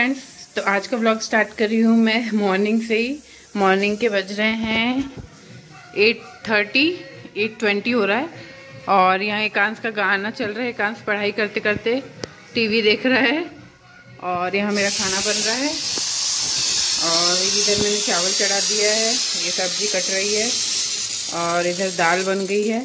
Friends तो आज का ब्लॉग स्टार्ट कर रही हूँ मैं मॉर्निंग से ही। मॉर्निंग के बज रहे हैं एट थर्टी एट ट्वेंटी हो रहा है। और यहाँ एकांश का गाना चल रहा है। एकांश पढ़ाई करते करते टीवी देख रहा है। और यहाँ मेरा खाना बन रहा है। और इधर मैंने चावल चढ़ा दिया है। ये सब्ज़ी कट रही है। और इधर दाल बन गई है।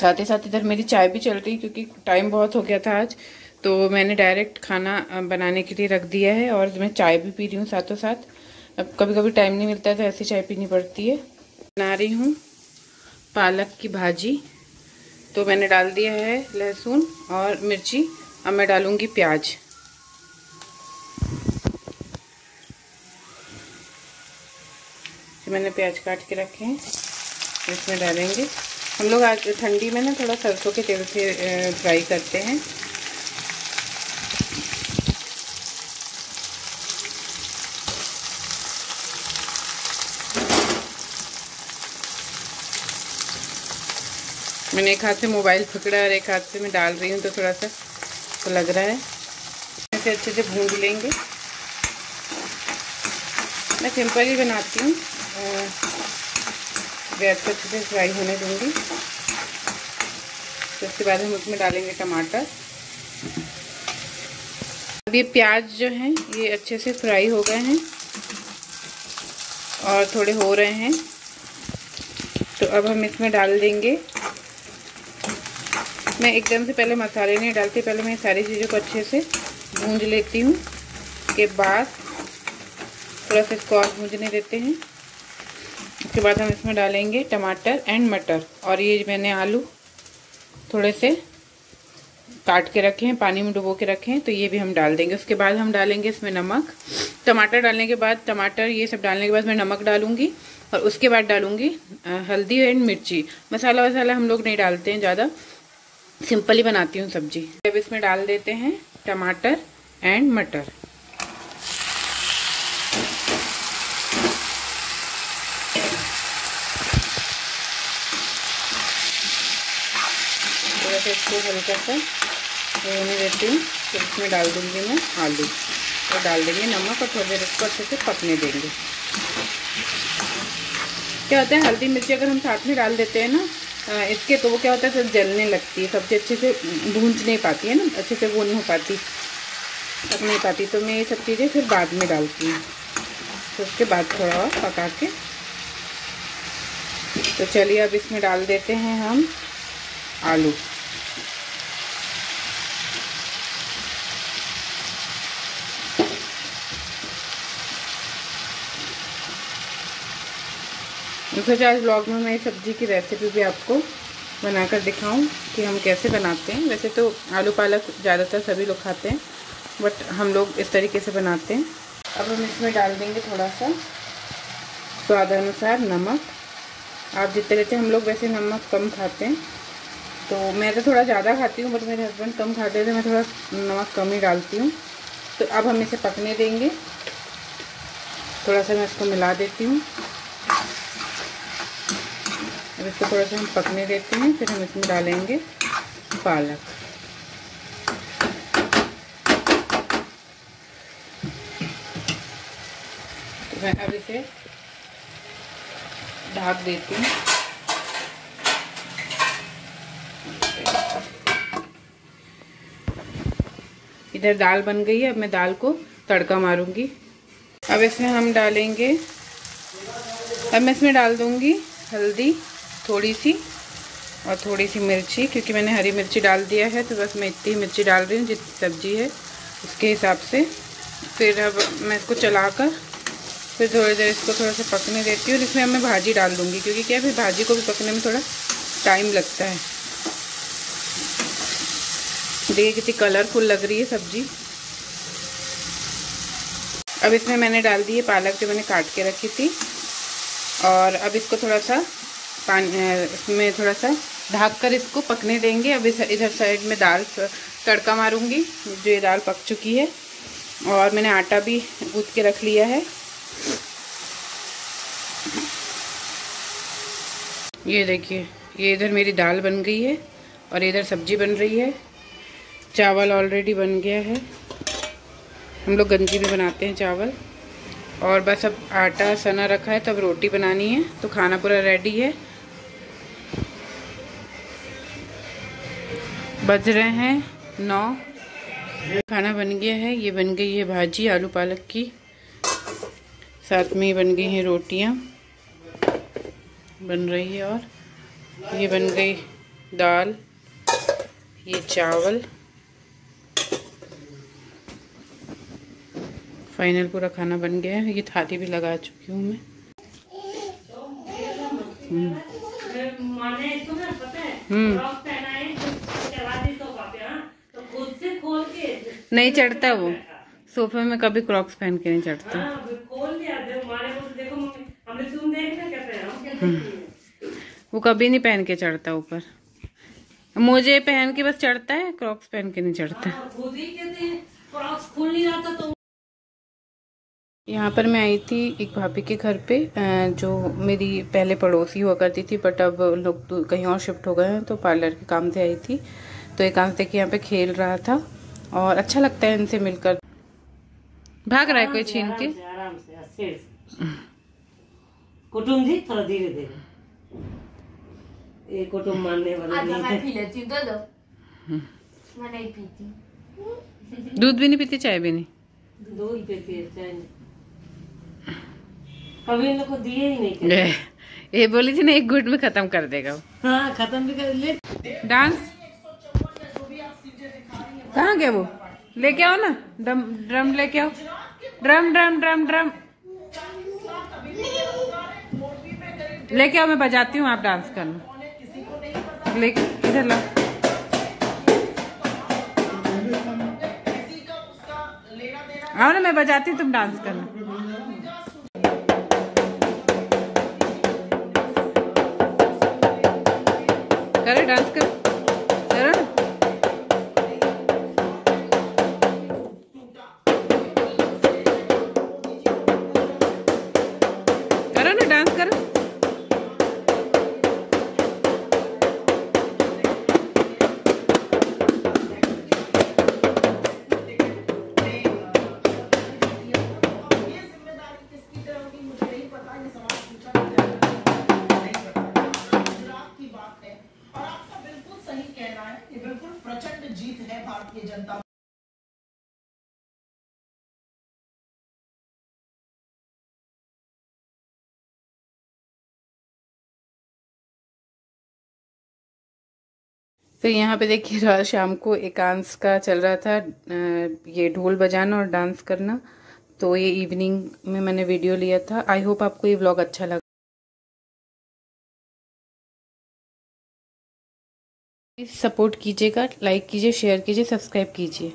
साथ ही साथ इधर मेरी चाय भी चल रही क्योंकि टाइम बहुत हो गया था आज। तो मैंने डायरेक्ट खाना बनाने के लिए रख दिया है और मैं चाय भी पी रही हूँ साथों साथ। अब कभी कभी टाइम नहीं मिलता है तो ऐसी चाय पीनी पड़ती है। बना रही हूँ पालक की भाजी। तो मैंने डाल दिया है लहसुन और मिर्ची। अब मैं डालूँगी प्याज। मैंने प्याज काट के रखे हैं। इसमें डालेंगे। हम लोग आज ठंडी में ना थोड़ा सरसों के तेल से फ्राई करते हैं। मैंने एक हाथ से मोबाइल पकड़ा और एक हाथ से मैं डाल रही हूँ तो थोड़ा सा तो लग रहा है। इसे अच्छे से भून लेंगे। मैं सिंपल ही बनाती हूँ। गैस को अच्छे से फ्राई होने दूँगी। तो उसके बाद हम उसमें डालेंगे टमाटर। अब ये प्याज जो हैं, ये अच्छे से फ्राई हो गए हैं और थोड़े हो रहे हैं। तो अब हम इसमें डाल देंगे मैं एकदम से पहले मसाले नहीं डालती, पहले मैं सारी चीज़ों को अच्छे से भूंज लेती हूँ। के बाद थोड़ा सा इसको और भूंजने देते हैं। उसके बाद हम इसमें डालेंगे टमाटर एंड मटर और ये मैंने आलू थोड़े से काट के रखे हैं, पानी में डुबो के रखे हैं तो ये भी हम डाल देंगे। उसके बाद हम डालेंगे इसमें नमक। टमाटर डालने के बाद टमाटर ये सब डालने के बाद मैं नमक डालूँगी और उसके बाद डालूँगी हल्दी एंड मिर्ची। मसाला वसाला हम लोग नहीं डालते हैं ज़्यादा। सिंपल ही बनाती हूँ सब्ज़ी। अब इसमें डाल देते हैं टमाटर एंड मटर। थोड़ा सा इसको हल्का सा होने देती हूँ, फिर इसमें डाल दूँगी मैं आलू। और डाल देंगे नमक और थोड़ी देर इसको अच्छे से पकने देंगे। क्या होता है, हल्दी मिर्ची अगर हम साथ में डाल देते हैं ना इसके तो वो क्या होता है, फिर जलने लगती है सब्ज़ी अच्छे से भूंज नहीं पाती है ना, अच्छे से वो नहीं हो पाती पक नहीं पाती। तो मैं ये सब चीज़ें फिर बाद में डालती हूँ। तो उसके बाद थोड़ा और पका के। तो चलिए, अब इसमें डाल देते हैं हम आलू। सोचा आज ब्लॉग में मैं सब्ज़ी की रेसिपी भी आपको बनाकर दिखाऊँ कि हम कैसे बनाते हैं। वैसे तो आलू पालक ज़्यादातर सभी लोग खाते हैं बट हम लोग इस तरीके से बनाते हैं। अब हम इसमें डाल देंगे थोड़ा सा स्वाद अनुसार नमक। आप जितने लेते हैं, हम लोग वैसे नमक कम खाते हैं। तो मैं तो थोड़ा ज़्यादा खाती हूँ बट मेरे हस्बैंड कम खाते हैं तो मैं थोड़ा नमक कम ही डालती हूँ। तो अब हम इसे पकने देंगे। थोड़ा सा मैं इसको मिला देती हूँ। अब इसको थोड़ा सा हम पकने देते हैं, फिर हम इसमें डालेंगे पालक। तो मैं अब इसे ढाक देती हूँ। इधर दाल बन गई है, अब मैं दाल को तड़का मारूँगी। अब इसमें हम डालेंगे, अब मैं इसमें डाल दूँगी हल्दी। थोड़ी सी और थोड़ी सी मिर्ची, क्योंकि मैंने हरी मिर्ची डाल दिया है तो बस मैं इतनी मिर्ची डाल रही हूँ जितनी सब्ज़ी है, उसके हिसाब से। फिर अब मैं इसको चलाकर, फिर थोड़ी देर इसको थोड़ा सा पकने देती हूँ और इसमें मैं भाजी डाल दूँगी, क्योंकि क्या फिर भाजी को भी पकने में थोड़ा टाइम लगता है। देखिए कितनी कलरफुल लग रही है सब्ज़ी। अब इसमें मैंने डाल दी है पालक जो मैंने काट के रखी थी, और अब इसको थोड़ा सा पानी इसमें थोड़ा सा ढाक कर इसको पकने देंगे। अब इधर साइड में दाल तड़का मारूँगी, जो ये दाल पक चुकी है। और मैंने आटा भी गूँथ के रख लिया है। ये देखिए, ये इधर मेरी दाल बन गई है और इधर सब्ज़ी बन रही है। चावल ऑलरेडी बन गया है। हम लोग गंजी भी बनाते हैं चावल। और बस अब आटा सना रखा है तब रोटी बनानी है तो खाना पूरा रेडी है। बज रहे हैं नौ। खाना बन गया है ये बन गई है भाजी आलू पालक की। साथ में बन गई हैं रोटियाँ। बन रही है और। ये बन गई दाल ये चावल। फाइनल पूरा खाना बन गया है ये थाली भी लगा चुकी हूँ मैं। हम्म, हम्म। नहीं चढ़ता वो। सोफे में कभी क्रॉक्स पहन के नहीं चढ़ता। हम्म। वो कभी नहीं पहन के चढ़ता ऊपर। मुझे पहन के बस चढ़ता है क्रॉक्स पहन के नहीं चढ़ता। तो यहाँ पर मैं आई थी एक भाभी के घर पे जो मेरी पहले पड़ोसी हुआ करती थी बट अब लोग कहीं और शिफ्ट हो गए हैं तो पार्लर के काम से आई थी। तो एक से कि यहाँ पे खेल रहा था। और अच्छा लगता है इनसे मिलकर। भाग रहा है कोई छीन के? आराम से कुटुम जी थोड़ा धीरे धीरे। ये कुटुम मानने वाला नहीं है। पी लेती दो दो। मैं नहीं पीती। दूध भी नहीं पीती चाय भी नहीं? दूध पीती है चाय नहीं। कभी इन लोग को दिए ही नहीं थे ये बोली थी ना एक गुट में खत्म कर देगा हाँ खत्म भी कर ले। डांस? कहाँ गया वो? लेके आओ ना। ड्रम ड्रम लेके आओ। Drum drum drum drum. लेके आओ, मैं बजाती हूँ, आप डांस करना। लेके, इधर ला। आओ ना, मैं बजाती तुम डांस करना। करो, डांस करो। तो यहाँ पे देखिए शाम को एकांश का चल रहा था ये ढोल बजाना और डांस करना। तो ये इवनिंग में मैंने वीडियो लिया था। आई होप आपको ये व्लॉग अच्छा लगा। सपोर्ट कीजिएगा लाइक कीजिए शेयर कीजिए सब्सक्राइब कीजिए।